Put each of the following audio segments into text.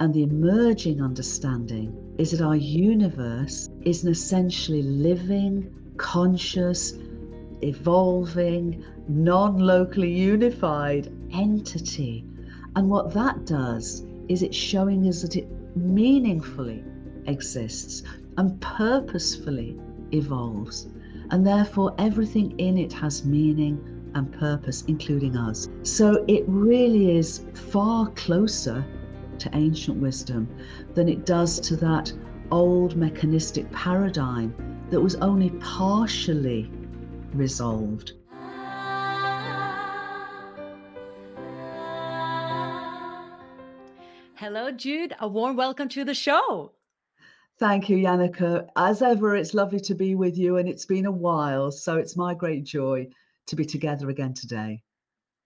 And the emerging understanding is that our universe is an essentially living, conscious, evolving, non locally unified entity. And what that does is it's showing us that it meaningfully exists and purposefully evolves. And therefore, everything in it has meaning and purpose, including us. So it really is far closer to ancient wisdom than it does to that old mechanistic paradigm that was only partially resolved. Hello, Jude. A warm welcome to the show. Thank you, Jannecke. As ever, it's lovely to be with you, and it's been a while, so it's my great joy to be together again today.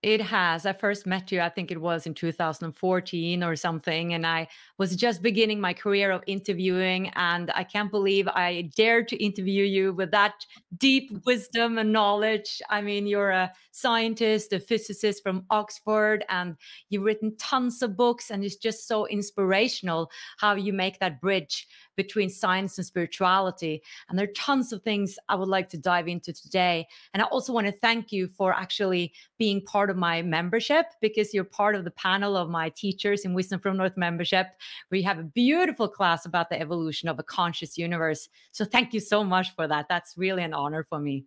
It has. I first met you, I think it was in 2014 or something. And I was just beginning my career of interviewing. And I can't believe I dared to interview you with that deep wisdom and knowledge. I mean, you're a scientist, a physicist from Oxford, and you've written tons of books. And it's just so inspirational how you make that bridge between science and spirituality. And there are tons of things I would like to dive into today. And I also want to thank you for actually being part of my membership because you're part of the panel of my teachers in Wisdom from North membership. We have a beautiful class about the evolution of a conscious universe. So thank you so much for that. That's really an honor for me.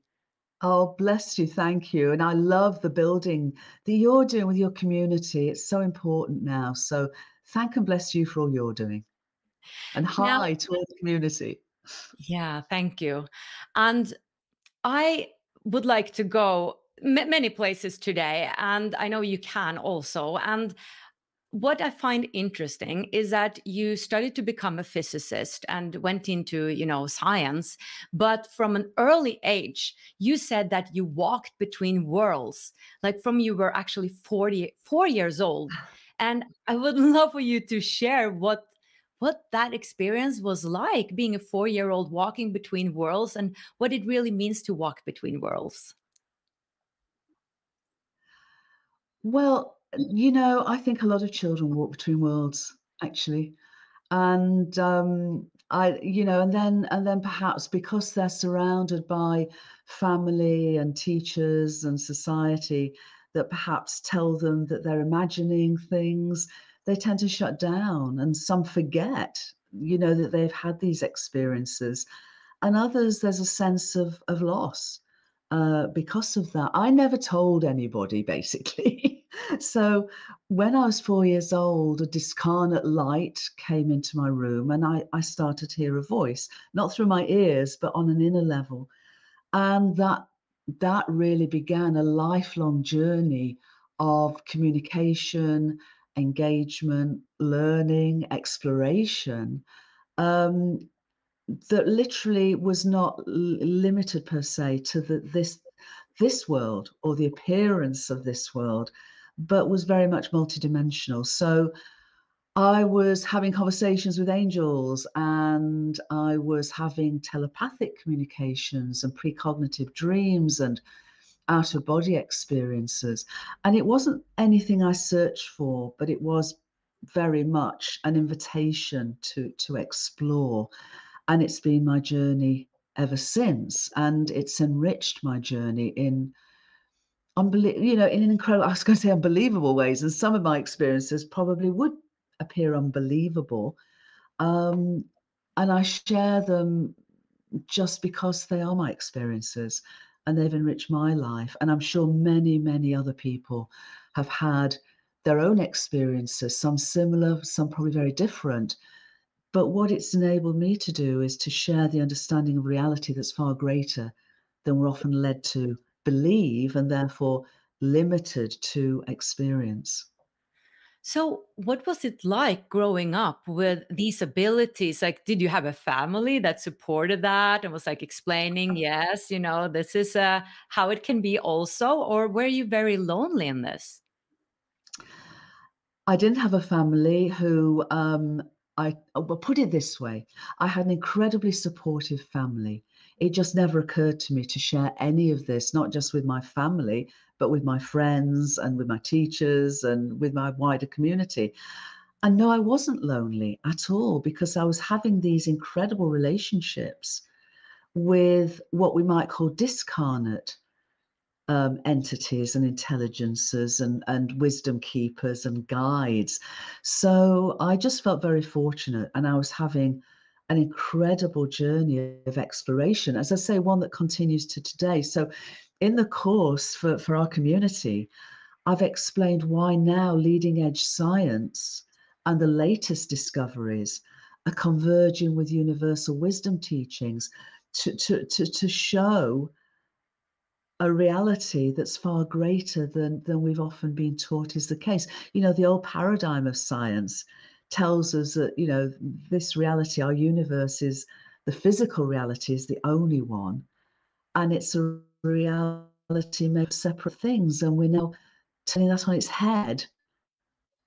Oh, bless you. Thank you. And I love the building that you're doing with your community. It's so important now. So thank and bless you for all you're doing and hi now, to all the community. Yeah, thank you. And I would like to go many places today, and I know you can also. And what I find interesting is that you studied to become a physicist and went into, you know, science, but from an early age, you said that you walked between worlds, like from you were actually 44 years old. Ah. And I would love for you to share what what that experience was like being a four year old walking between worlds and what it really means to walk between worlds. Well, you know, I think a lot of children walk between worlds, actually. And um, I, you know, and then and then perhaps because they're surrounded by family and teachers and society that perhaps tell them that they're imagining things they tend to shut down and some forget you know that they've had these experiences. And others there's a sense of of loss uh, because of that. I never told anybody basically. So when i was four years old a discarnate light came into my room and I, I started to hear a voice not through my ears but on an inner level. And that that really began a lifelong journey of communication engagement, learning, exploration um, that literally was not limited per se to the, this this world or the appearance of this world, but was very much multidimensional. So I was having conversations with angels and I was having telepathic communications and precognitive dreams and out of body experiences. And it wasn't anything I searched for, but it was very much an invitation to, to explore. And it's been my journey ever since. And it's enriched my journey in unbelievable, you know, in an incredible, I was going to say unbelievable ways. And some of my experiences probably would appear unbelievable. Um, and I share them just because they are my experiences and they've enriched my life. And I'm sure many, many other people have had their own experiences, some similar, some probably very different. But what it's enabled me to do is to share the understanding of reality that's far greater than we're often led to believe and therefore limited to experience. So, what was it like growing up with these abilities? Like, did you have a family that supported that and was like explaining, yes, you know, this is uh, how it can be also? Or were you very lonely in this? I didn't have a family who, um, I will put it this way I had an incredibly supportive family. It just never occurred to me to share any of this, not just with my family, but with my friends and with my teachers and with my wider community. And no, I wasn't lonely at all because I was having these incredible relationships with what we might call discarnate um, entities and intelligences and, and wisdom keepers and guides. So I just felt very fortunate and I was having an incredible journey of exploration. As I say, one that continues to today. So in the course for, for our community, I've explained why now leading edge science and the latest discoveries are converging with universal wisdom teachings to, to, to, to show a reality that's far greater than, than we've often been taught is the case. You know, the old paradigm of science tells us that, you know, this reality, our universe is the physical reality is the only one. And it's a reality made separate things. And we're now turning that on its head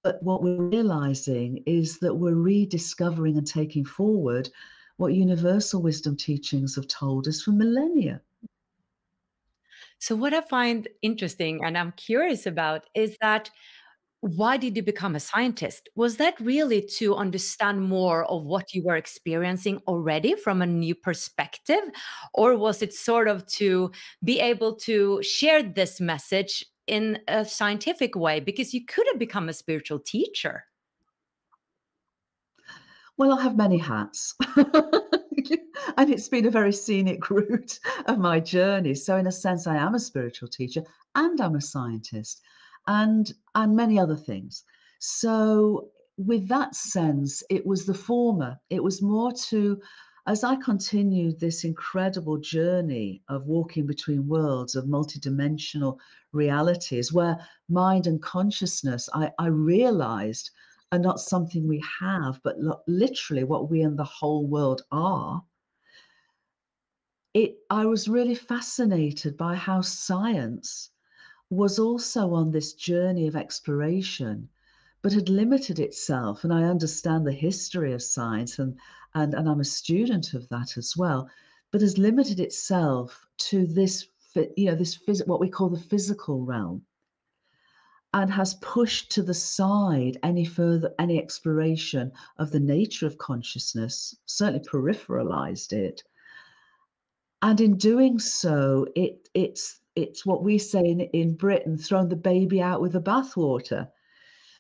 but what we're realizing is that we're rediscovering and taking forward what universal wisdom teachings have told us for millennia. So, what I find interesting and I'm curious about is that why did you become a scientist? Was that really to understand more of what you were experiencing already from a new perspective? Or was it sort of to be able to share this message in a scientific way because you could have become a spiritual teacher. Well, I have many hats. and it's been a very scenic route of my journey. So, in a sense, I am a spiritual teacher and I'm a scientist and and many other things. So, with that sense, it was the former. It was more to as I continued this incredible journey of walking between worlds, of multidimensional realities, where mind and consciousness, I, I realized, are not something we have, but lo- literally what we and the whole world are. It, I was really fascinated by how science was also on this journey of exploration but had limited itself. And I understand the history of science and, and, and I'm a student of that as well, but has limited itself to this, you know, this phys- what we call the physical realm and has pushed to the side any further any exploration of the nature of consciousness certainly peripheralized it and in doing so it it's it's what we say in, in britain throwing the baby out with the bathwater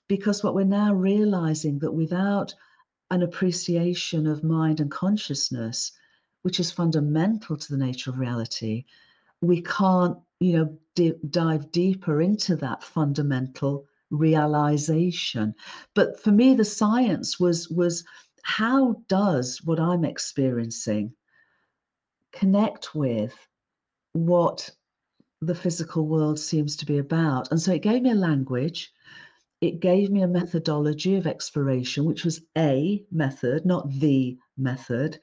because what we're now realizing that without an appreciation of mind and consciousness, which is fundamental to the nature of reality, we can't, you know, d- dive deeper into that fundamental realization. But for me, the science was was how does what I'm experiencing connect with what the physical world seems to be about? And so it gave me a language it gave me a methodology of exploration, which was a method, not the method.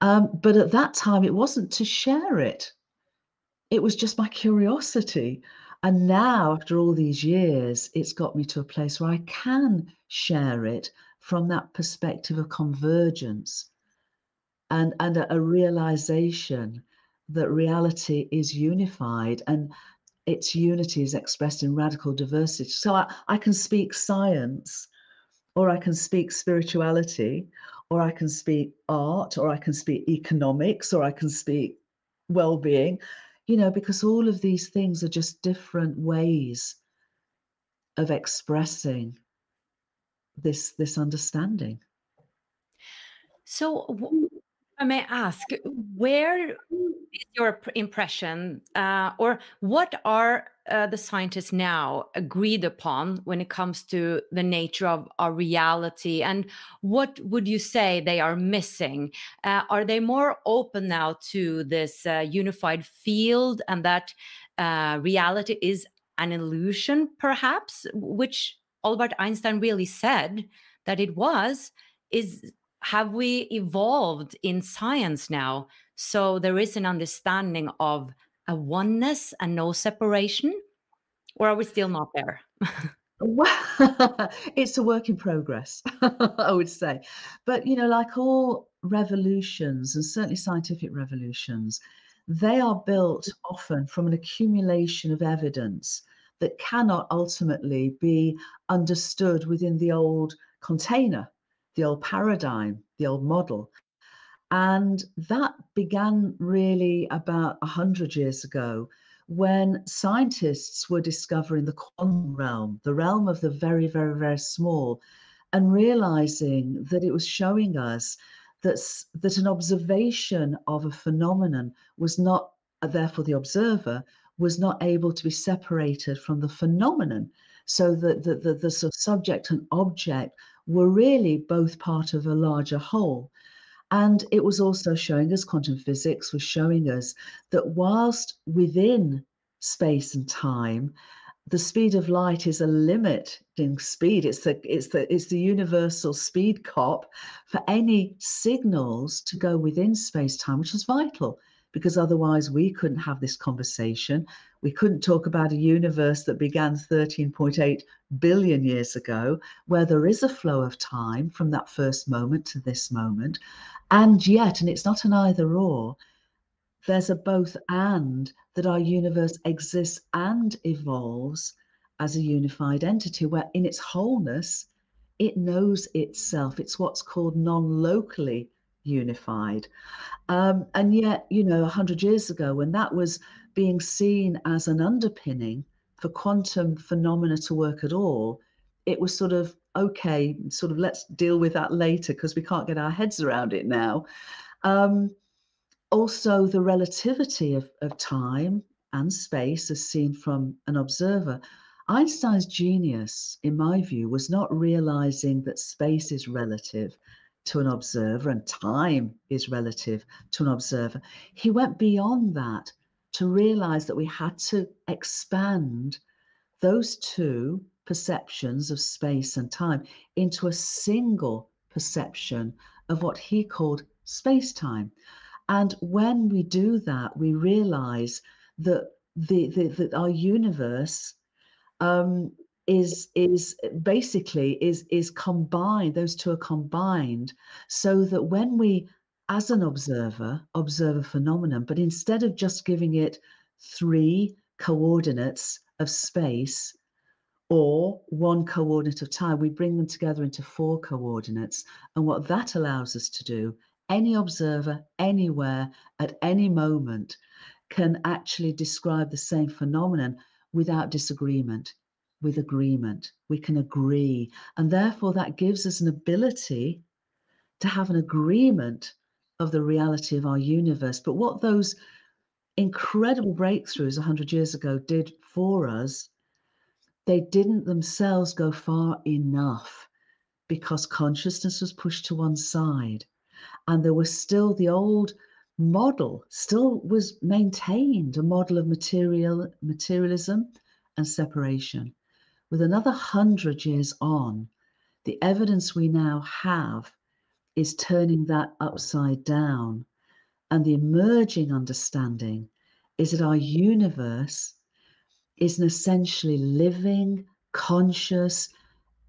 Um, but at that time, it wasn't to share it, it was just my curiosity. And now, after all these years, it's got me to a place where I can share it from that perspective of convergence and, and a, a realization that reality is unified. And its unity is expressed in radical diversity. So I, I can speak science, or I can speak spirituality, or I can speak art, or I can speak economics, or I can speak well being, you know, because all of these things are just different ways of expressing this this understanding so I may ask, where is your impression, uh, or what are uh, the scientists now agreed upon when it comes to the nature of our reality? And what would you say they are missing? Uh, are they more open now to this uh, unified field and that uh, reality is an illusion, perhaps, which Albert Einstein really said that it was? Is have we evolved in science now? So there is an understanding of a oneness and no separation or are we still not there? It's a work in progress i would say. But you know like all revolutions and certainly scientific revolutions they are built often from an accumulation of evidence that cannot ultimately be understood within the old container, the old paradigm, the old model. And that began really about 100 years ago when scientists were discovering the quantum realm, the realm of the very, very, very small, and realizing that it was showing us that, that an observation of a phenomenon was not, therefore, the observer was not able to be separated from the phenomenon. So that the, the, the sort of subject and object were really both part of a larger whole. And it was also showing us, quantum physics was showing us that whilst within space and time, the speed of light is a limiting speed. It's the it's the it's the universal speed cop for any signals to go within space time, which is vital because otherwise we couldn't have this conversation. We couldn't talk about a universe that began 13.8 billion years ago, where there is a flow of time from that first moment to this moment, and yet, and it's not an either or, there's a both and that our universe exists and evolves as a unified entity where in its wholeness it knows itself it's what's called non-locally unified um, and yet you know 100 years ago when that was being seen as an underpinning for quantum phenomena to work at all it was sort of okay, sort of let's deal with that later because we can't get our heads around it now. Um, also, the relativity of, of time and space as seen from an observer. Einstein's genius, in my view, was not realizing that space is relative to an observer and time is relative to an observer. He went beyond that to realize that we had to expand those two perceptions of space and time into a single perception of what he called space time. And when we do that, we realize that the, the, the our universe um, is is basically is is combined. Those two are combined, so that when we, as an observer, observe a phenomenon, but instead of just giving it three coordinates of space, or one coordinate of time, we bring them together into four coordinates. And what that allows us to do, any observer anywhere at any moment can actually describe the same phenomenon without disagreement, with agreement. We can agree. And therefore, that gives us an ability to have an agreement of the reality of our universe. But what those incredible breakthroughs 100 years ago did for us they didn't themselves go far enough because consciousness was pushed to one side and there was still the old model still was maintained a model of material materialism and separation with another 100 years on the evidence we now have is turning that upside down and the emerging understanding is that our universe is an essentially living, conscious,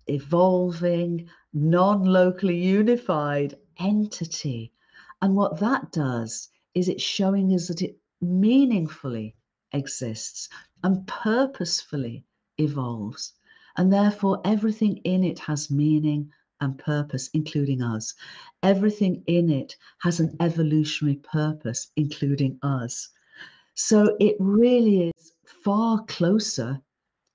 evolving, non locally unified entity. And what that does is it's showing us that it meaningfully exists and purposefully evolves. And therefore, everything in it has meaning and purpose, including us. Everything in it has an evolutionary purpose, including us. So it really is far closer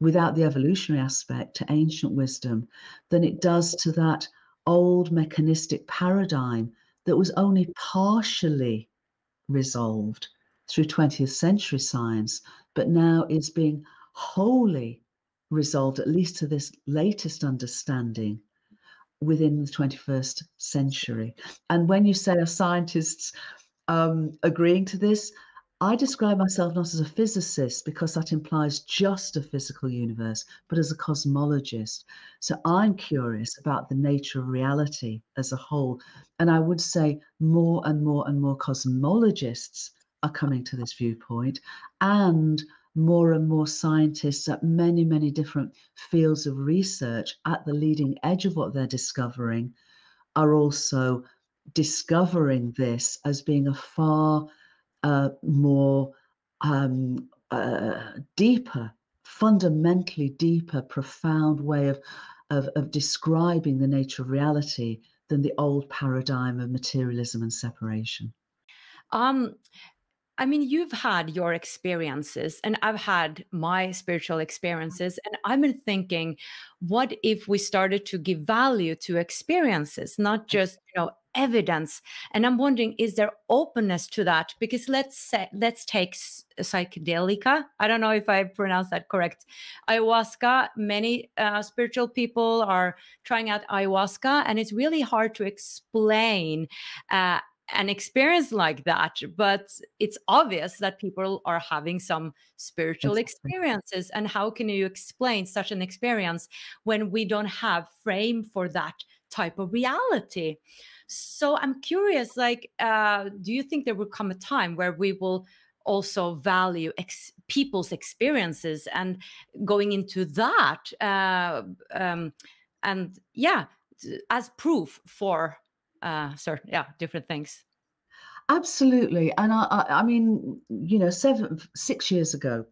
without the evolutionary aspect to ancient wisdom than it does to that old mechanistic paradigm that was only partially resolved through 20th century science, but now is being wholly resolved, at least to this latest understanding, within the 21st century. And when you say are scientists um, agreeing to this, I describe myself not as a physicist because that implies just a physical universe, but as a cosmologist. So I'm curious about the nature of reality as a whole. And I would say more and more and more cosmologists are coming to this viewpoint, and more and more scientists at many, many different fields of research at the leading edge of what they're discovering are also discovering this as being a far uh, more um, uh, deeper, fundamentally deeper, profound way of of, of describing the nature of reality than the old paradigm of materialism and separation. Um, I mean, you've had your experiences, and I've had my spiritual experiences. And I've been thinking, what if we started to give value to experiences, not just, you know, evidence? And I'm wondering, is there openness to that? Because let's say, let's take psychedelica. I don't know if I pronounced that correct. Ayahuasca. Many uh, spiritual people are trying out ayahuasca, and it's really hard to explain. Uh, an experience like that but it's obvious that people are having some spiritual experiences and how can you explain such an experience when we don't have frame for that type of reality? So i'm curious like uh, do you think there will come a time where we will also value ex- people's experiences and going into that uh, um, and yeah as proof for uh certain yeah different things. Absolutely and I, I i mean you know seven six years ago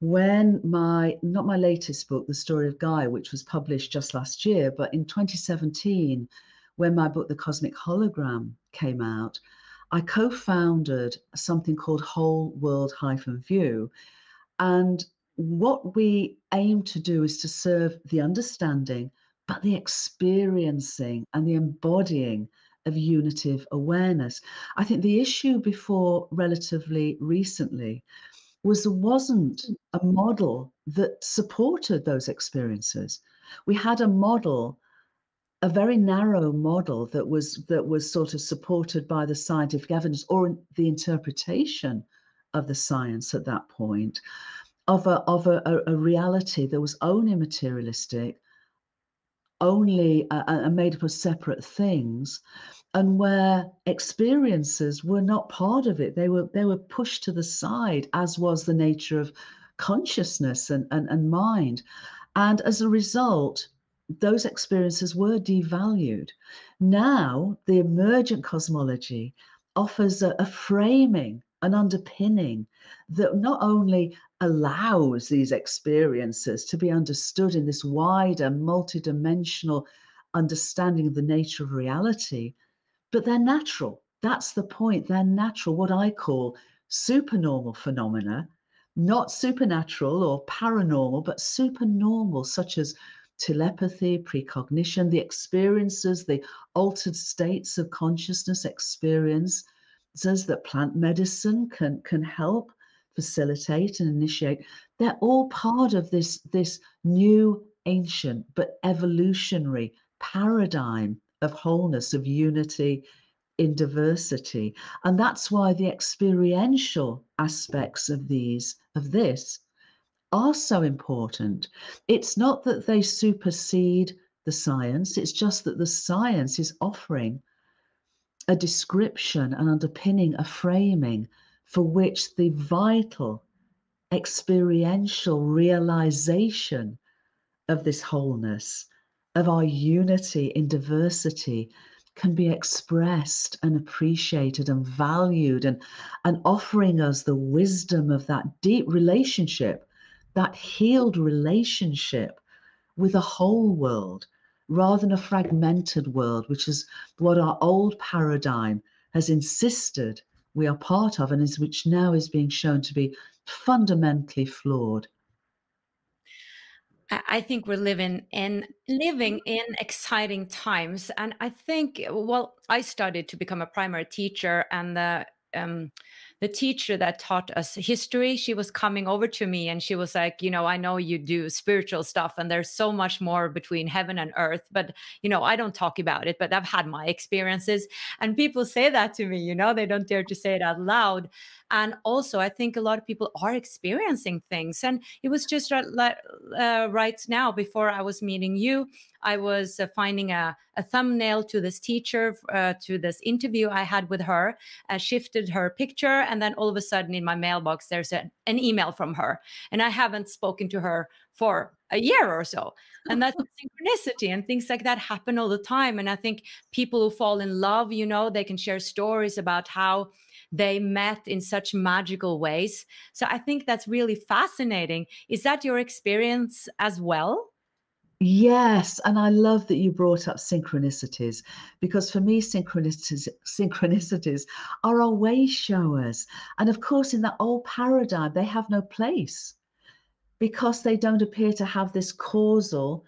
when my not my latest book the story of Gaia, which was published just last year but in 2017 when my book the cosmic hologram came out i co-founded something called whole world hyphen view and what we aim to do is to serve the understanding but the experiencing and the embodying of unitive awareness. I think the issue before relatively recently was there wasn't mm. a model that supported those experiences. We had a model, a very narrow model that was that was sort of supported by the scientific evidence or the interpretation of the science at that point of a of a, a reality that was only materialistic only uh, made up of separate things and where experiences were not part of it they were they were pushed to the side as was the nature of consciousness and, and, and mind. And as a result those experiences were devalued. Now the emergent cosmology offers a, a framing an underpinning that not only allows these experiences to be understood in this wider, multidimensional understanding of the nature of reality, but they're natural. That's the point. They're natural, what I call supernormal phenomena, not supernatural or paranormal, but supernormal, such as telepathy, precognition, the experiences, the altered states of consciousness experience says that plant medicine can can help facilitate and initiate they're all part of this this new ancient but evolutionary paradigm of wholeness of unity in diversity. And that's why the experiential aspects of these of this are so important. It's not that they supersede the science it's just that the science is offering a description, and underpinning, a framing for which the vital experiential realization of this wholeness, of our unity in diversity, can be expressed and appreciated and valued and, and offering us the wisdom of that deep relationship, that healed relationship with a whole world rather than a fragmented world, which is what our old paradigm has insisted we are part of and is which now is being shown to be fundamentally flawed. I think we're living in living in exciting times, and I think well, I studied to become a primary teacher, and the um, the teacher that taught us history, she was coming over to me and she was like, you know, I know you do spiritual stuff and there's so much more between heaven and earth, but, you know, I don't talk about it, but I've had my experiences. And people say that to me, you know, they don't dare to say it out loud. And also, I think a lot of people are experiencing things. And it was just uh, right now before I was meeting you, I was uh, finding a, a, thumbnail to this teacher, uh, to this interview I had with her. I shifted her picture, and then all of a sudden in my mailbox, there's a, an email from her. And I haven't spoken to her for a year or so. And that's synchronicity and things like that happen all the time. And I think people who fall in love, you know, they can share stories about how they met in such magical ways. So I think that's really fascinating. Is that your experience as well? Yes, and I love that you brought up synchronicities because for me, synchronicities, synchronicities are our way showers. And of course, in that old paradigm, they have no place because they don't appear to have this causal,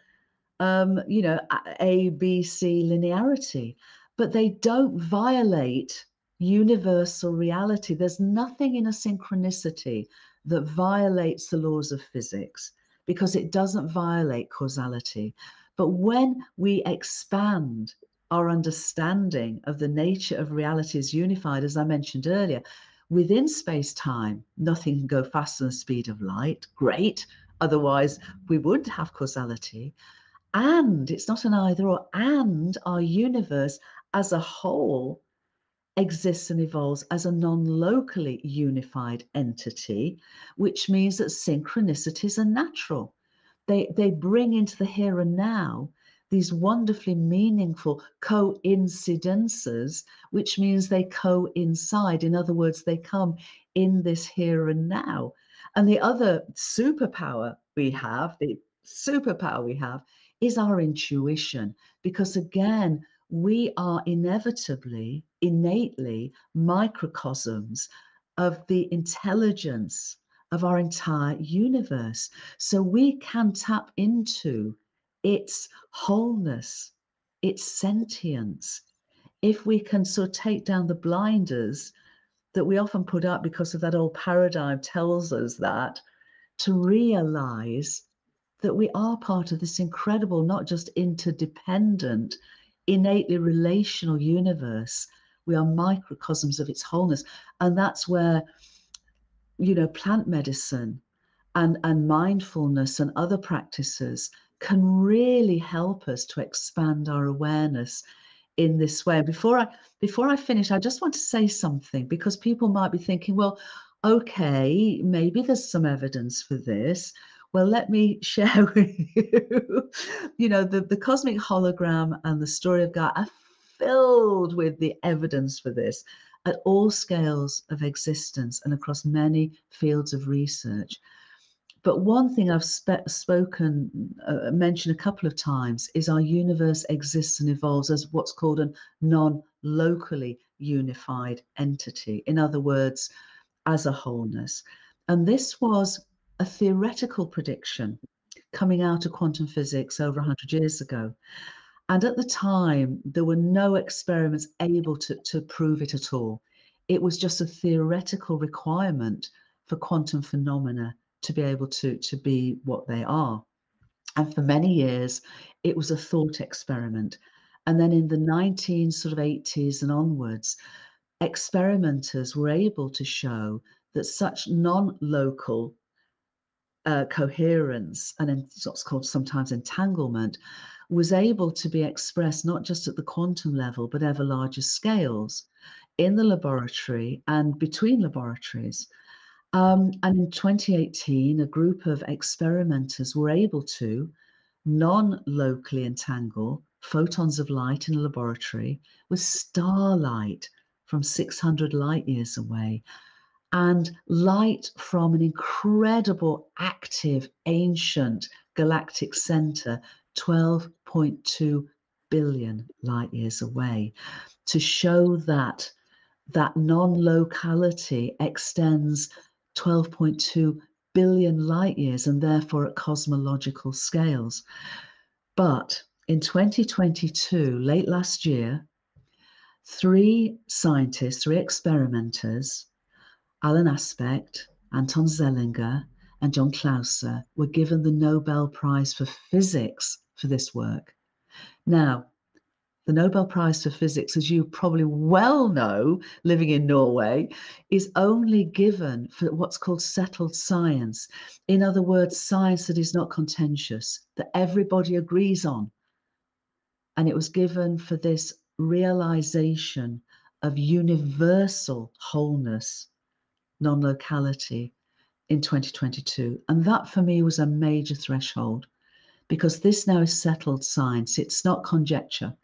um, you know, A, B, C linearity, but they don't violate universal reality. There's nothing in a synchronicity that violates the laws of physics because it doesn't violate causality. But when we expand our understanding of the nature of reality as unified, as I mentioned earlier, within space time, nothing can go faster than the speed of light. Great. Otherwise, we would have causality. And it's not an either or, and our universe as a whole exists and evolves as a non locally unified entity, which means that synchronicities are natural. They, they bring into the here and now these wonderfully meaningful coincidences, which means they coincide. In other words, they come in this here and now. And the other superpower we have, the superpower we have, is our intuition. Because again, we are inevitably, innately microcosms of the intelligence of our entire universe. So we can tap into its wholeness, its sentience. If we can sort of take down the blinders that we often put up because of that old paradigm tells us that, to realize that we are part of this incredible, not just interdependent, innately relational universe. We are microcosms of its wholeness. And that's where, you know, plant medicine and, and mindfulness and other practices can really help us to expand our awareness in this way. Before I before I finish, I just want to say something because people might be thinking, well, okay, maybe there's some evidence for this. Well, let me share with you. you know, the, the cosmic hologram and the story of Gaia are filled with the evidence for this at all scales of existence and across many fields of research. But one thing I've spoken, uh, mentioned a couple of times is our universe exists and evolves as what's called a non locally unified entity. In other words, as a wholeness. And this was a theoretical prediction coming out of quantum physics over 100 years ago. And at the time, there were no experiments able to, to prove it at all. It was just a theoretical requirement for quantum phenomena to be able to, to be what they are. And for many years, it was a thought experiment. And then in the 19 sort of 80s and onwards, experimenters were able to show that such non-local uh, coherence and what's called sometimes entanglement was able to be expressed not just at the quantum level but ever larger scales in the laboratory and between laboratories. Um, and in 2018, a group of experimenters were able to non locally entangle photons of light in a laboratory with starlight from 600 light years away and light from an incredible active ancient galactic center 12.2 billion light years away to show that that non-locality extends 12.2 billion light years and therefore at cosmological scales. But in 2022 late last year three scientists three experimenters Alain Aspect, Anton Zeilinger, and John Clauser were given the Nobel Prize for Physics for this work. Now, the Nobel Prize for Physics, as you probably well know, living in Norway, is only given for what's called settled science. In other words, science that is not contentious, that everybody agrees on. And it was given for this realization of universal wholeness non locality in 2022. And that for me was a major threshold because this now is settled science. It's not conjecture.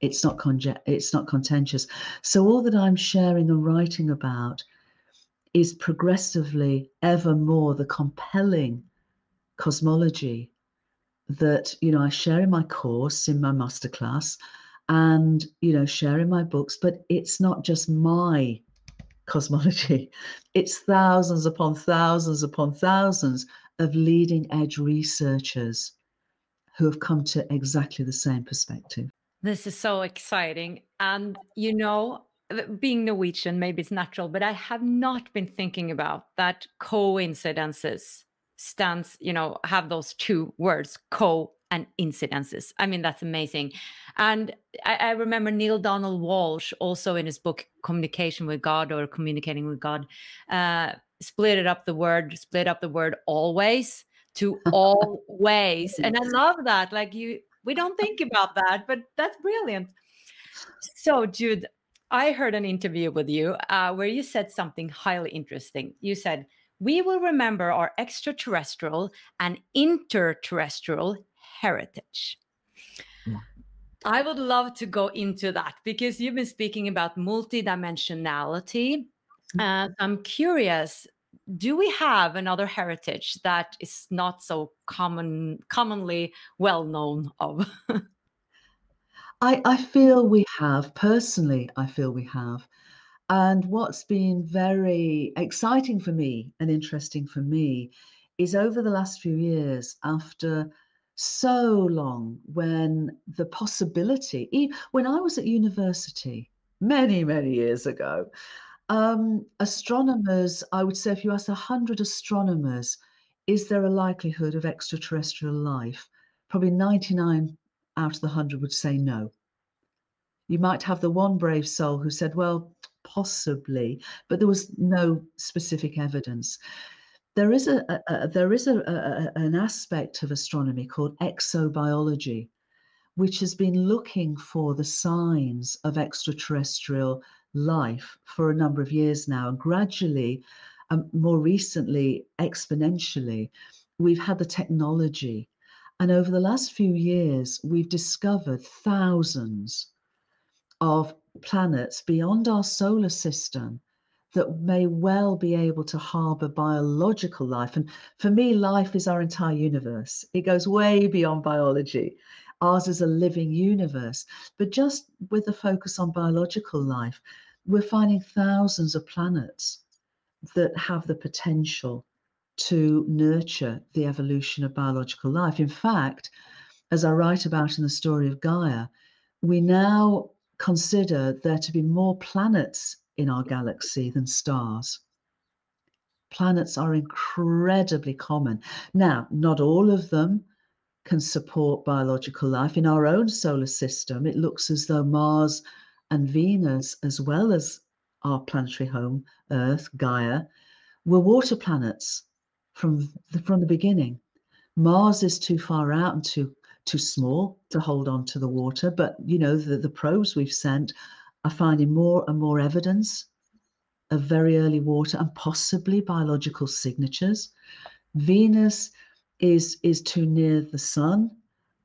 It's not conje- it's not contentious. So all that I'm sharing and writing about is progressively ever more the compelling cosmology that you know I share in my course, in my masterclass, and you know share in my books. But it's not just my cosmology; it's thousands upon thousands upon thousands of leading edge researchers who have come to exactly the same perspective. This is so exciting, and you know. Uh, being Norwegian, maybe it's natural, but I have not been thinking about that coincidences stands, you know, have those two words, co and incidences. I mean, that's amazing. And I, I, remember Neale Donald Walsch also in his book Communication with God or Communicating with God, uh, split it up the word, split up the word always to always. and I love that. Like you, we don't think about that, but that's brilliant. So, Jude, I heard an interview with you uh, where you said something highly interesting. You said, we will remember our extraterrestrial and interterrestrial heritage. Yeah. I would love to go into that because you've been speaking about multidimensionality. Mm-hmm. Uh, I'm curious do we have another heritage that is not so common commonly well known of I, I feel we have personally i feel we have and what's been very exciting for me and interesting for me is over the last few years, after so long, when the possibility, when I was at university many, many years ago, um, astronomers, I would say if you ask 100 astronomers, is there a likelihood of extraterrestrial life? Probably 99 out of the 100 would say no. You might have the one brave soul who said, well, possibly, but there was no specific evidence. There is a, a, a there is a, an aspect of astronomy called exobiology, which has been looking for the signs of extraterrestrial life for a number of years now, and gradually, um, more recently, exponentially, we've had the technology. And over the last few years, we've discovered thousands of planets beyond our solar system that may well be able to harbor biological life. And for me, life is our entire universe. It goes way beyond biology. Ours is a living universe. But just with the focus on biological life, we're finding thousands of planets that have the potential to nurture the evolution of biological life. In fact, as I write about in the story of Gaia, we now consider there to be more planets in our galaxy than stars. Planets are incredibly common. Now, not all of them can support biological life. In our own solar system, it looks as though Mars and Venus, as well as our planetary home, Earth, Gaia, were water planets from the, from the beginning. Mars is too far out and too too small to hold on to the water. But you know, the, the probes we've sent are finding more and more evidence of very early water and possibly biological signatures. Venus is is too near the sun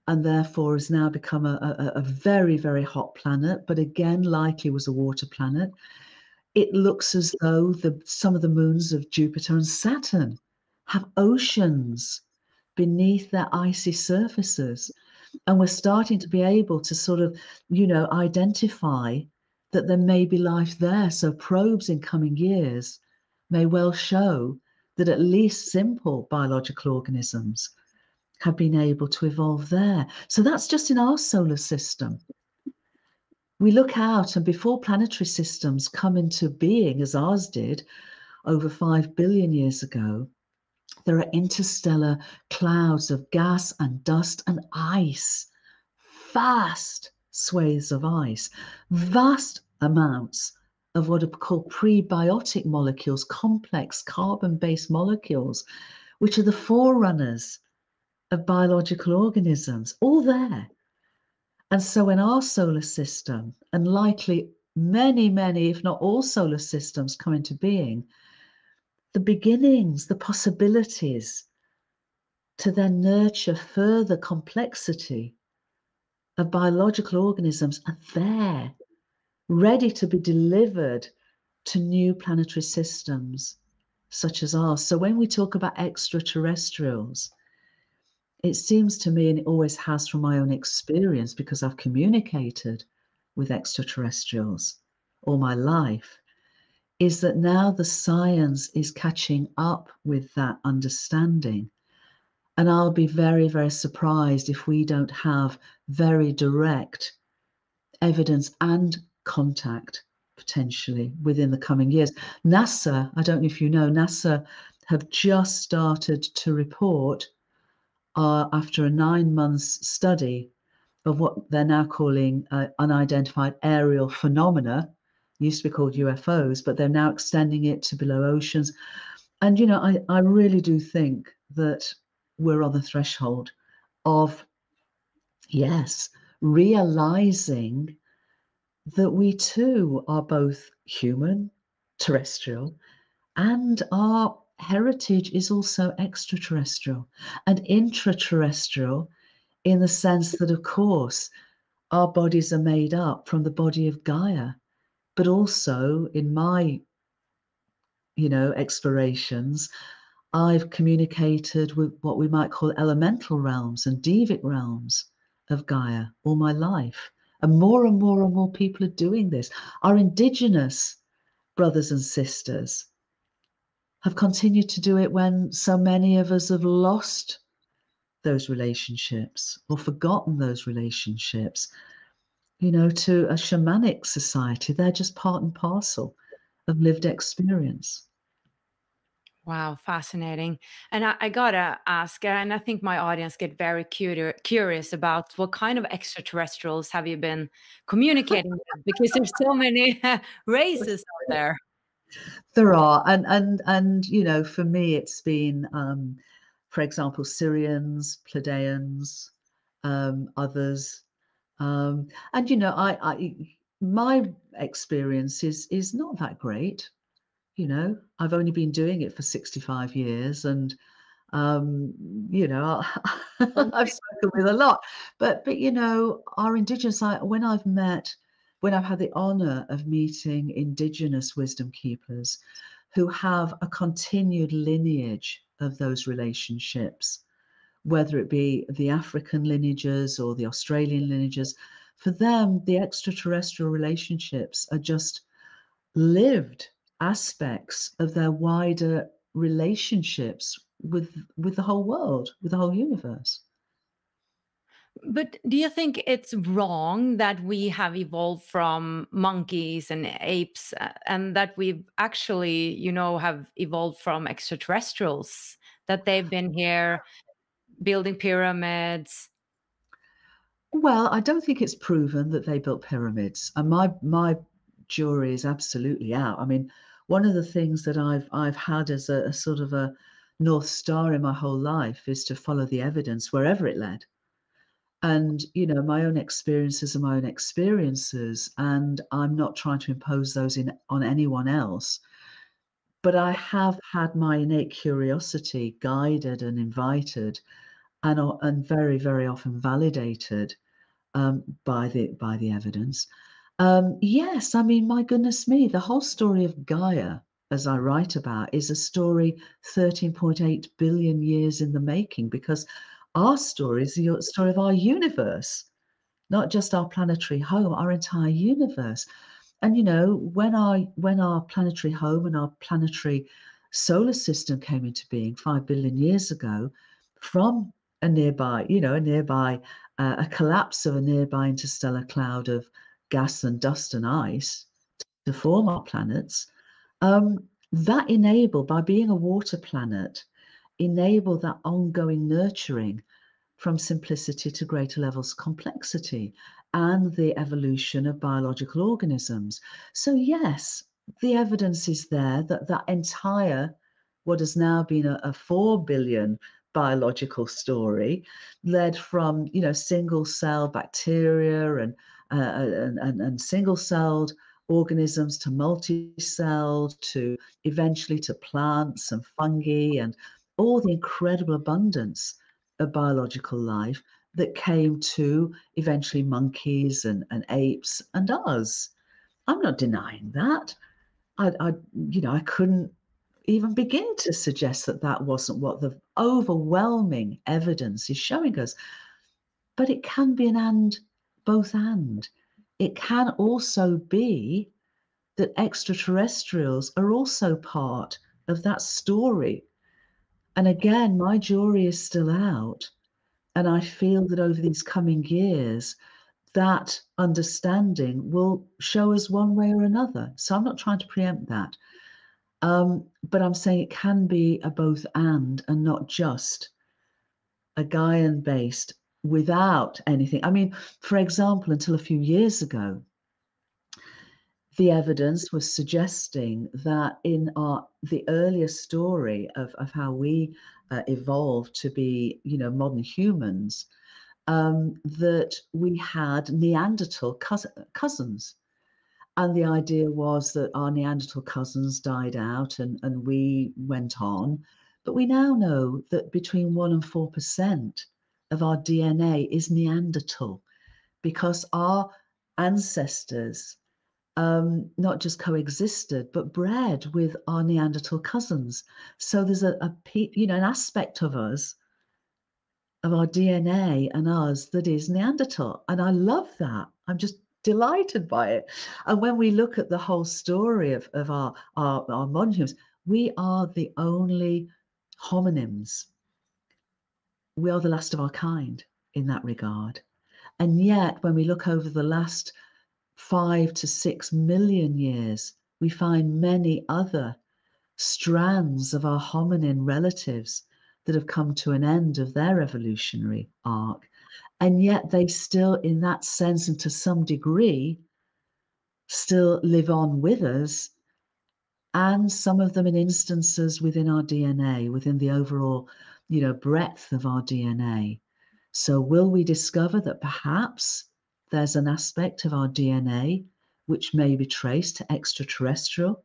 and therefore has now become a, a, a, very, very hot planet, but again, likely was a water planet. It looks as though the, some of the moons of Jupiter and Saturn have oceans beneath their icy surfaces. And we're starting to be able to sort of, you know, identify that there may be life there. So probes in coming years may well show that at least simple biological organisms have been able to evolve there. So that's just in our solar system. We look out, and before planetary systems come into being, as ours did over 5 billion years ago, there are interstellar clouds of gas and dust and ice, vast swathes of ice, vast amounts of what are called prebiotic molecules, complex carbon based molecules, which are the forerunners of biological organisms, all there. And so, in our solar system, and likely many, many, if not all solar systems come into being, the beginnings, the possibilities to then nurture further complexity of biological organisms are there, ready to be delivered to new planetary systems such as ours. So when we talk about extraterrestrials, it seems to me, and it always has from my own experience, because I've communicated with extraterrestrials all my life, is that now the science is catching up with that understanding. And I'll be very, very surprised if we don't have very direct evidence and contact potentially within the coming years. NASA, I don't know if you know, NASA have just started to report uh, after a nine months study of what they're now calling uh, unidentified aerial phenomena, used to be called UFOs, but they're now extending it to below oceans. And, you know, I, I really do think that we're on the threshold of, yes, realizing that we too are both human, terrestrial, and our heritage is also extraterrestrial and intraterrestrial in the sense that, of course, our bodies are made up from the body of Gaia, but also in my, you know, explorations, I've communicated with what we might call elemental realms and devic realms of Gaia all my life. And more and more and more people are doing this. Our indigenous brothers and sisters have continued to do it when so many of us have lost those relationships or forgotten those relationships. You know, to a shamanic society, they're just part and parcel of lived experience. Wow, fascinating. And I, I gotta ask, and I think my audience get very curious curious about what kind of extraterrestrials have you been communicating with? Because there's so many races out there. There are, and and and you know, for me, it's been, um, for example, Sirians, Pleiadians, um, others, um, and you know, I, I my experience is is not that great. You know, I've only been doing it for sixty five years, and um, you know, I've spoken with a lot, but but you know, our indigenous, I, when I've met when I've had the honor of meeting Indigenous wisdom keepers who have a continued lineage of those relationships, whether it be the African lineages or the Australian lineages, for them, the extraterrestrial relationships are just lived aspects of their wider relationships with with the whole world, with the whole universe. But do you think it's wrong that we have evolved from monkeys and apes uh, and that we've actually, you know, have evolved from extraterrestrials, that they've been here building pyramids? Well, I don't think it's proven that they built pyramids. And my my jury is absolutely out. I mean, one of the things that I've I've had as a, a sort of a north star in my whole life is to follow the evidence wherever it led. And you know my own experiences are my own experiences and i'm not trying to impose those in on anyone else. But i have had my innate curiosity guided and invited and and very very often validated um, by the by the evidence um, yes i mean my goodness me the whole story of gaia as i write about is a story 13.8 billion years in the making because our story is the story of our universe, not just our planetary home, our entire universe. And you know, when our when our planetary home and our planetary solar system came into being five billion years ago, from a nearby, you know, a nearby uh, a collapse of a nearby interstellar cloud of gas and dust and ice to form our planets. Um, that enable, by being a water planet enable that ongoing nurturing from simplicity to greater levels of complexity and the evolution of biological organisms. So, yes, the evidence is there that that entire, what has now been a, a 4 billion biological story, led from, you know, single cell bacteria and, uh, and, and, and single celled organisms to multi-celled to eventually to plants and fungi and all the incredible abundance of biological life that came to eventually monkeys and, and apes and us. I'm not denying that. I, I, you know, I couldn't even begin to suggest that that wasn't what the overwhelming evidence is showing us. But it can be an and, both and. It can also be that extraterrestrials are also part of that story. And again, my jury is still out. And I feel that over these coming years, that understanding will show us one way or another. So I'm not trying to preempt that. Um, but I'm saying it can be a both and and not just a Gaian based without anything. I mean, for example, until a few years ago, the evidence was suggesting that in our the earlier story of, of how we uh, evolved to be, you know, modern humans, um, that we had Neanderthal cousins. And the idea was that our Neanderthal cousins died out and, and we went on. But we now know that between 1% and 4% of our DNA is Neanderthal because our ancestors um, not just coexisted but bred with our Neanderthal cousins. So there's a, a you know an aspect of us, of our DNA and us that is Neanderthal, and I love that. I'm just delighted by it. And when we look at the whole story of, of our, our, our modern humans, we are the only hominins. We are the last of our kind in that regard. And yet, when we look over the last five to six million years, we find many other strands of our hominin relatives that have come to an end of their evolutionary arc. And yet they still, in that sense, and to some degree, still live on with us. And some of them in instances within our DNA, within the overall, you know, breadth of our DNA. So will we discover that perhaps there's an aspect of our DNA which may be traced to extraterrestrial.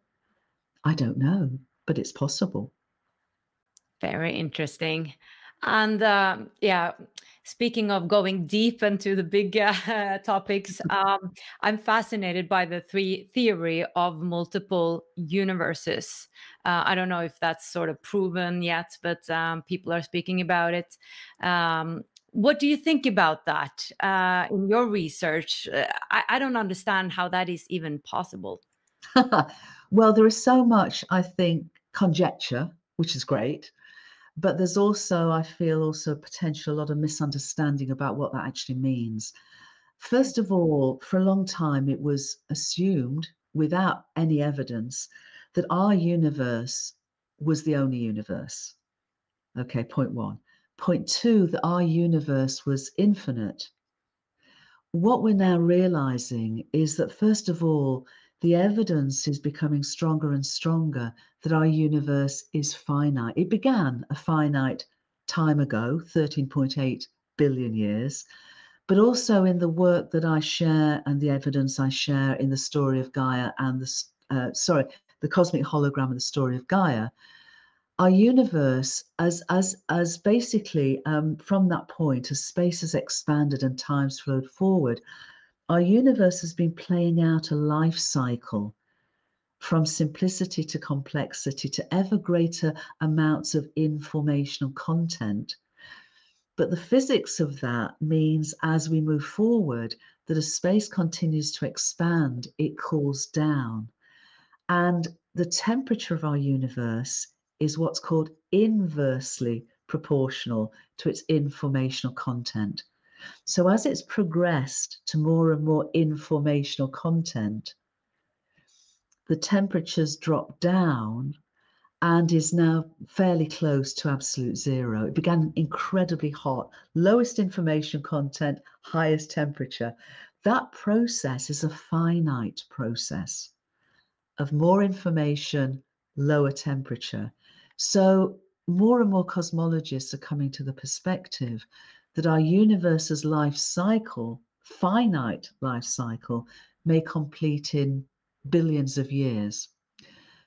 I don't know, but it's possible. Very interesting. And uh, yeah, speaking of going deep into the big uh, topics, um, I'm fascinated by the three theory of multiple universes. Uh, I don't know if that's sort of proven yet, but um, people are speaking about it. Um, what do you think about that uh, in your research? Uh, I, I, don't understand how that is even possible. well, there is so much, I think, conjecture, which is great, but there's also, I feel, also potential a lot of misunderstanding about what that actually means. First of all, for a long time, it was assumed, without any evidence, that our universe was the only universe. Okay, point one. Point two, that our universe was infinite. What we're now realizing is that, first of all, the evidence is becoming stronger and stronger that our universe is finite. It began a finite time ago, 13.8 billion years, but also in the work that I share and the evidence I share in the story of Gaia and the, uh, sorry, the cosmic hologram and the story of Gaia, our universe as as as basically um, from that point as space has expanded and time's flowed forward our universe has been playing out a life cycle from simplicity to complexity to ever greater amounts of informational content but the physics of that means as we move forward that as space continues to expand it cools down and the temperature of our universe is what's called inversely proportional to its informational content. So as it's progressed to more and more informational content, the temperatures drop down and is now fairly close to absolute zero. It began incredibly hot, lowest information content, highest temperature. That process is a finite process of more information, lower temperature. So, more and more cosmologists are coming to the perspective that our universe's life cycle, finite life cycle, may complete in billions of years.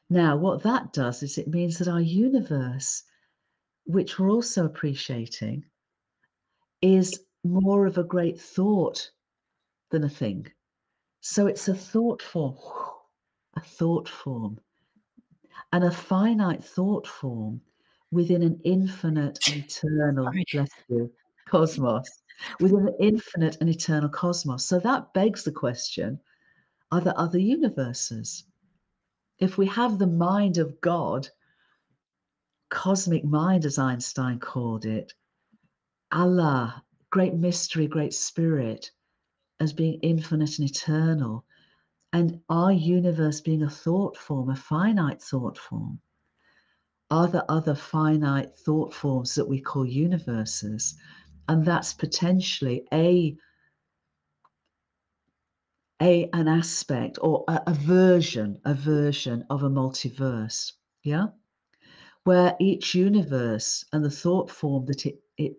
Now, what that does is it means that our universe, which we're also appreciating, is more of a great thought than a thing. So it's a thought form, a thought form. and a finite thought form within an infinite eternal, bless you, cosmos, within an infinite and eternal cosmos. So that begs the question are there other universes? If we have the mind of God, cosmic mind, as Einstein called it, Allah, great mystery, great spirit, as being infinite and eternal, and our universe being a thought form, a finite thought form. Are there other finite thought forms that we call universes? And that's potentially a a an aspect or a, a version, a version of a multiverse. Yeah. Where each universe and the thought form that it, it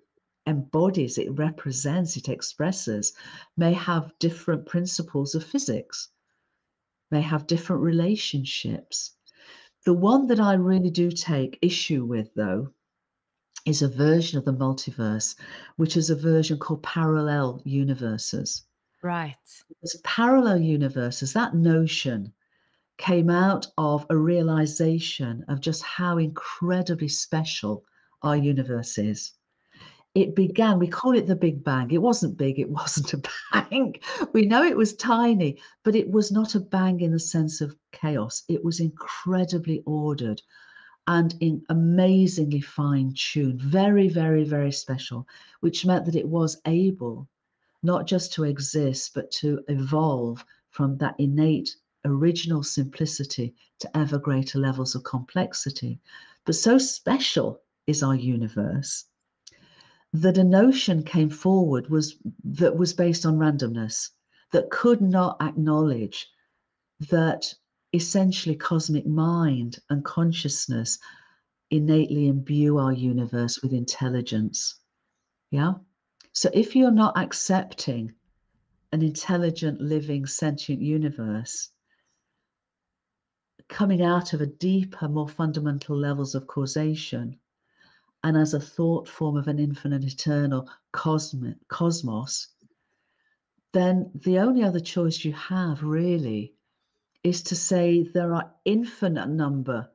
embodies, it represents, it expresses, may have different principles of physics, may have different relationships. The one that I really do take issue with, though, is a version of the multiverse, which is a version called parallel universes. Right. Because parallel universes, that notion came out of a realization of just how incredibly special our universe is it began, we call it the Big Bang. It wasn't big, it wasn't a bang. We know it was tiny, but it was not a bang in the sense of chaos. It was incredibly ordered and in amazingly fine tune, very, very, very special, which meant that it was able not just to exist, but to evolve from that innate original simplicity to ever greater levels of complexity. But so special is our universe that a notion came forward was that was based on randomness that could not acknowledge that essentially cosmic mind and consciousness innately imbue our universe with intelligence. Yeah? So if you're not accepting an intelligent living sentient universe coming out of a deeper more fundamental levels of causation and as a thought form of an infinite eternal cosmic, cosmos, then the only other choice you have really is to say there are infinite number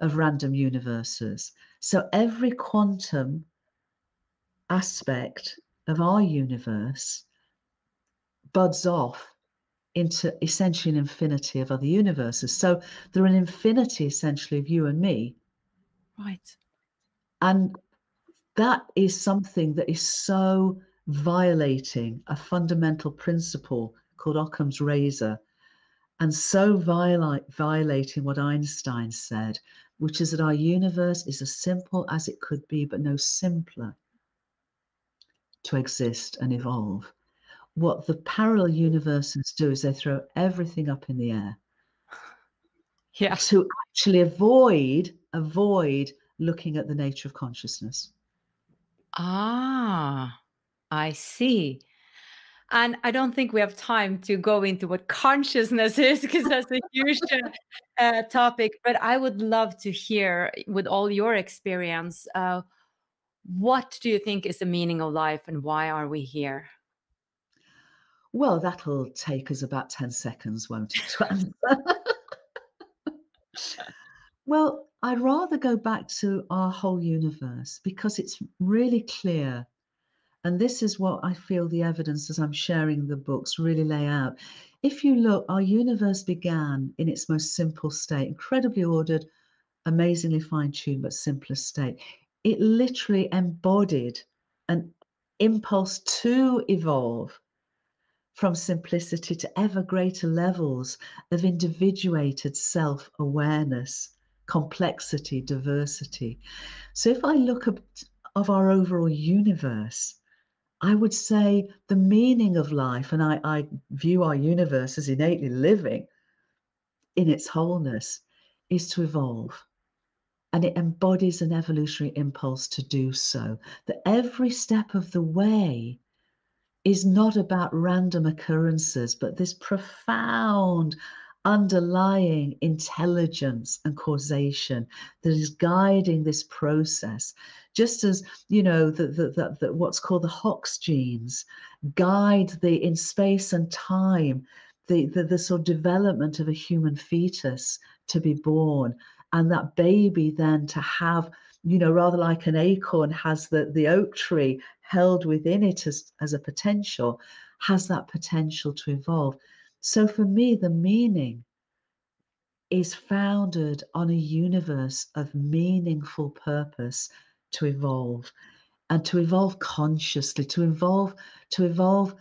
of random universes. So every quantum aspect of our universe buds off into essentially an infinity of other universes. So there are an infinity essentially of you and me. Right. And that is something that is so violating a fundamental principle called Occam's razor, and so violate, violating what Einstein said, which is that our universe is as simple as it could be, but no simpler to exist and evolve. What the parallel universes do is they throw everything up in the air. Yeah. To actually avoid avoid looking at the nature of consciousness. Ah, I see. And I don't think we have time to go into what consciousness is because that's a huge uh, topic. But I would love to hear, with all your experience, uh, what do you think is the meaning of life and why are we here? Well, that'll take us about 10 seconds, won't it, well, I'd rather go back to our whole universe because it's really clear. And this is what I feel the evidence as I'm sharing the books really lay out. If you look, our universe began in its most simple state, incredibly ordered, amazingly fine tuned, but simplest state. It literally embodied an impulse to evolve from simplicity to ever greater levels of individuated self awareness complexity, diversity. So if I look at of our overall universe, I would say the meaning of life, and I, I view our universe as innately living in its wholeness, is to evolve. And it embodies an evolutionary impulse to do so. That every step of the way is not about random occurrences, but this profound underlying intelligence and causation that is guiding this process. Just as you know that the, the, what's called the hox genes guide the in space and time the, the the sort of development of a human fetus to be born. And that baby then to have you know rather like an acorn has the the oak tree held within it as as a potential has that potential to evolve so for me the meaning is founded on a universe of meaningful purpose to evolve and to evolve consciously to evolve to evolve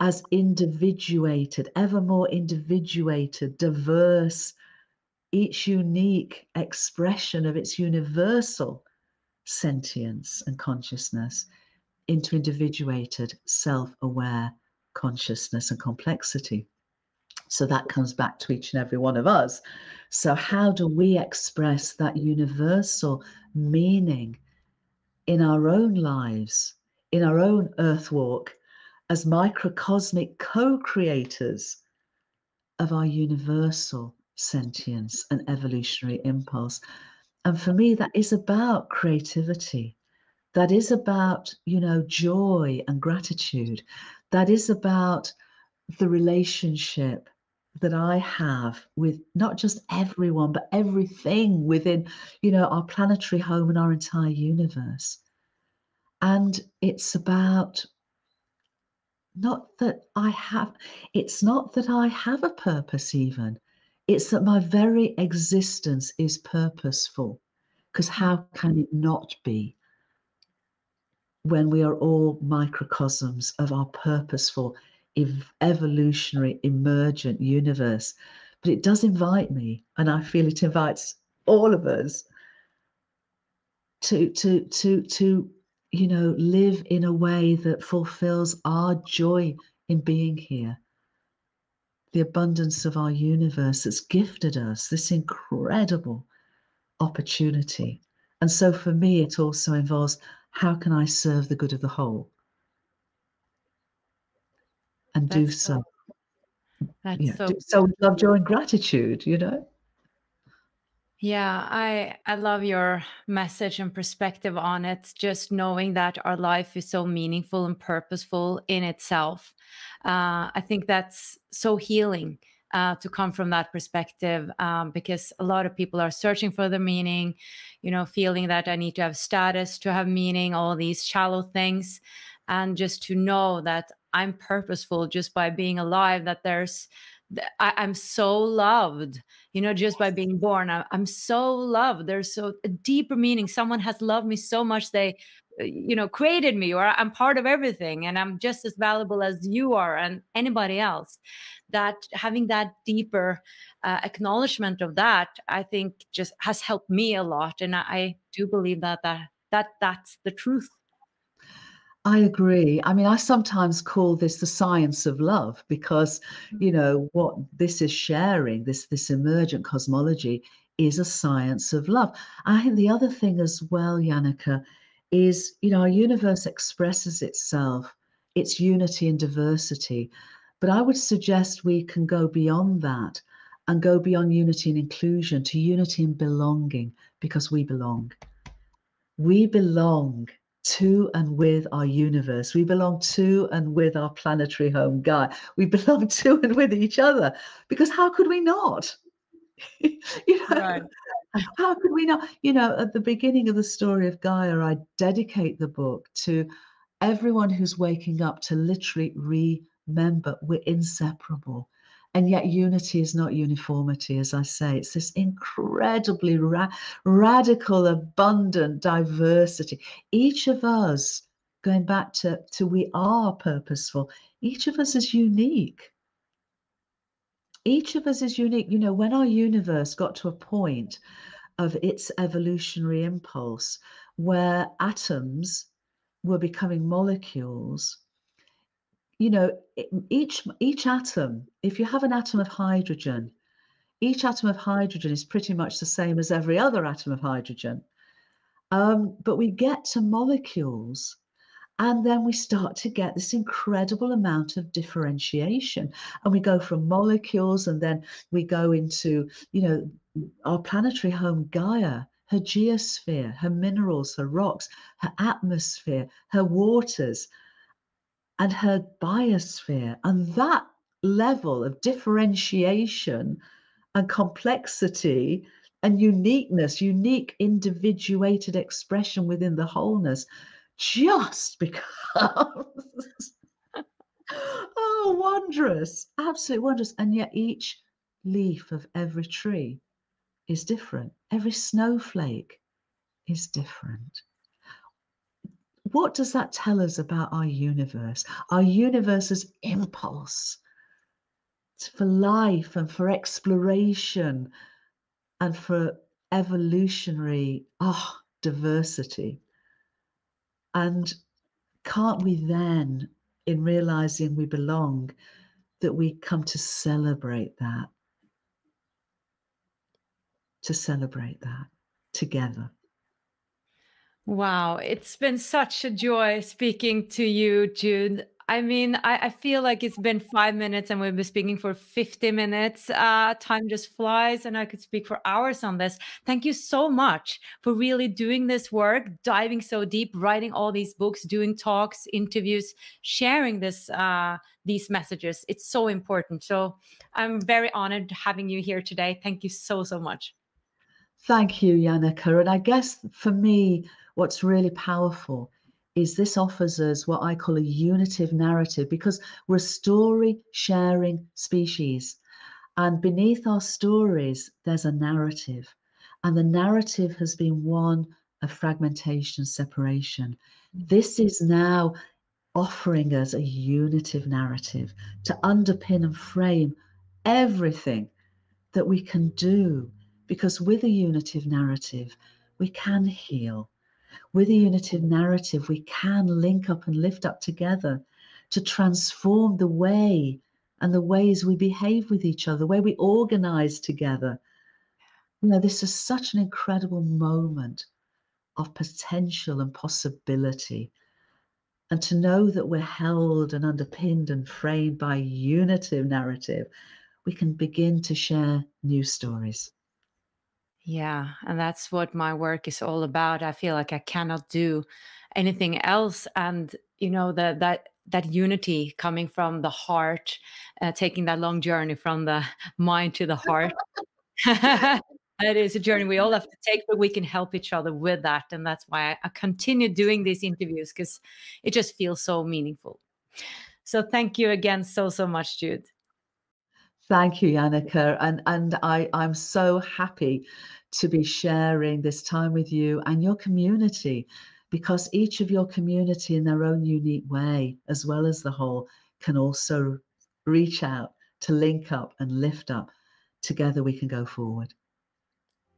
as individuated ever more individuated diverse each unique expression of its universal sentience and consciousness into individuated self-aware consciousness and complexity so that comes back to each and every one of us so how do we express that universal meaning in our own lives, in our own earth walk, as microcosmic co creators of our universal sentience and evolutionary impulse. And for me, that is about creativity. That is about, you know, joy and gratitude. That is about the relationship that I have with not just everyone, but everything within, you know, our planetary home and our entire universe. And it's about not that I have, it's not that I have a purpose, even. It's that my very existence is purposeful. Because how can it not be when we are all microcosms of our purposeful ev- evolutionary emergent universe. But it does invite me, and I feel it invites all of us to to to to you know live in a way that fulfills our joy in being here the abundance of our universe that's gifted us this incredible opportunity and so for me it also involves how can i serve the good of the whole and do That's so. That's Yeah, so so love, joy, and gratitude, you know? Yeah, I I love your message and perspective on it. Just knowing that our life is so meaningful and purposeful in itself. Uh, I think that's so healing uh, to come from that perspective um, because a lot of people are searching for the meaning, you know, feeling that I need to have status to have meaning, all these shallow things, and just to know that I'm purposeful just by being alive, that there's, I, am so loved, you know, just by being born. I, am so loved. There's so a deeper meaning. Someone has loved me so much they, uh, you know, created me, or I'm part of everything, and I'm just as valuable as you are and anybody else. That having that deeper uh, acknowledgement of that, I think, just has helped me a lot, and I, I do believe that that that that's the truth I agree. I mean, I sometimes call this the science of love because, you Mm. know, what this is sharing, this this emergent cosmology is a science of love. I think the other thing as well, Jannecke, is, you know, our universe expresses itself, its unity and diversity. But I would suggest we can go beyond that and go beyond unity and inclusion to unity and belonging because we belong. We belong to and with our universe. We belong to and with our planetary home, Gaia. We belong to and with each other because how could we not? you know, right. how could we not? You know, at the beginning of the story of Gaia, I dedicate the book to everyone who's waking up to literally remember we're inseparable. And yet, unity is not uniformity, as I say. It's this incredibly ra- radical, abundant diversity. Each of us, going back to, to we are purposeful, each of us is unique. Each of us is unique. You know, when our universe got to a point of its evolutionary impulse where atoms were becoming molecules, you know, each each atom, if you have an atom of hydrogen, each atom of hydrogen is pretty much the same as every other atom of hydrogen. Um, but we get to molecules and then we start to get this incredible amount of differentiation and we go from molecules and then we go into you know our planetary home gaia her geosphere her minerals her rocks her atmosphere her waters and her biosphere. And that level of differentiation and complexity and uniqueness, unique individuated expression within the wholeness, just because oh, wondrous, absolutely wondrous. And yet each leaf of every tree is different. Every snowflake is different. What does that tell us about our universe? Our universe's impulse it's for life and for exploration and for evolutionary oh, diversity. And can't we then, in realizing we belong, that we come to celebrate that? To celebrate that together. Wow, it's been such a joy speaking to you, Jude. I mean, I, I feel like it's been five minutes and we've been speaking for 50 minutes. Uh, time just flies, and I could speak for hours on this. Thank you so much for really doing this work, diving so deep, writing all these books, doing talks, interviews, sharing this uh, these messages. It's so important. So I'm very honored having you here today. Thank you so, so much. Thank you, Jannecke. And I guess for me, what's really powerful is this offers us what I call a unitive narrative because we're a story sharing species. And beneath our stories, there's a narrative. And the narrative has been one of fragmentation, separation. Mm. This is now offering us a unitive narrative to underpin and frame everything that we can do. Because with a unitive narrative, we can heal, with a unitive narrative, we can link up and lift up together to transform the way and the ways we behave with each other, the way we organize together. You know, this is such an incredible moment of potential and possibility. And to know that we're held and underpinned and framed by unitive narrative, we can begin to share new stories. Yeah, and that's what my work is all about. I feel like I cannot do anything else, and you know that that that unity coming from the heart, uh, taking that long journey from the mind to the heart. it is a journey we all have to take, but we can help each other with that, and that's why I, I continue doing these interviews because it just feels so meaningful. So thank you again so so much, Jude. Thank you, Jannecke. And, and I, I'm so happy to be sharing this time with you and your community because each of your community in their own unique way, as well as the whole, can also reach out to link up and lift up. Together we can go forward.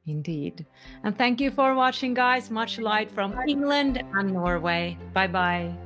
Indeed. And thank you for watching, guys. Much light from England and Norway. Bye bye.